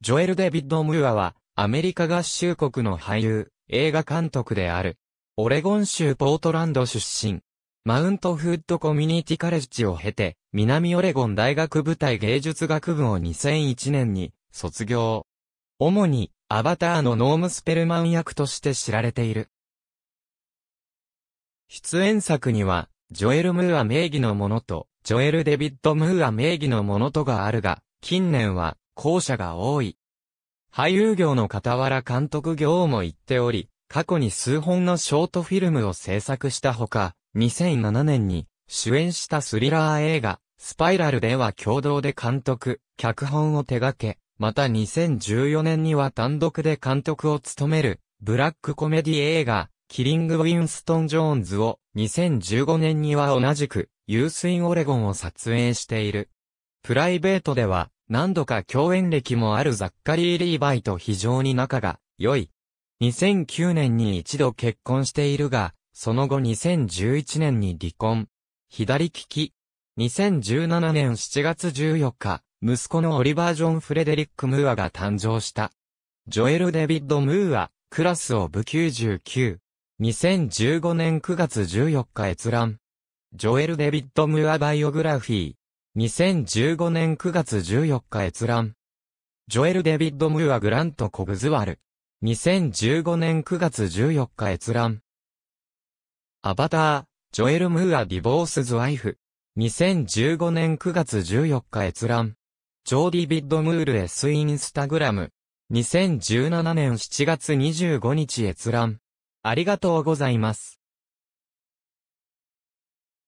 ジョエル・デビッド・ムーアは、アメリカ合衆国の俳優、映画監督である。オレゴン州ポートランド出身。マウントフッドコミュニティカレッジを経て、南オレゴン大学舞台芸術学部を2001年に卒業。主に、アバターのノーム・スペルマン役として知られている。出演作には、ジョエル・ムーア名義のものと、ジョエル・デビッド・ムーア名義のものとがあるが、近年は、後者が多い。俳優業の傍ら監督業も言っており、過去に数本のショートフィルムを制作したほか、2007年に主演したスリラー映画、スパイラルでは共同で監督、脚本を手掛け、また2014年には単独で監督を務める、ブラックコメディ映画、キリング・ウィンストン・ジョーンズを、2015年には同じく、ユースイン・オレゴンを撮影している。プライベートでは、何度か共演歴もあるザッカリー・リーバイと非常に仲が良い。2009年に一度結婚しているが、その後2011年に離婚。左利き。2017年7月14日、息子のオリバー・ジョン・フレデリック・ムーアが誕生した。ジョエル・デビッド・ムーア、 Class of 99。2015年9月14日閲覧。ジョエル・デビッド・ムーア Biography。2015年9月14日閲覧。ジョエル・デビッド・ムーア・グラント・コグズワル。2015年9月14日閲覧。アバター、ジョエル・ムーア divorces wife。2015年9月14日閲覧。 Joel David Moore's Instagram。2017年7月25日閲覧。ありがとうございます。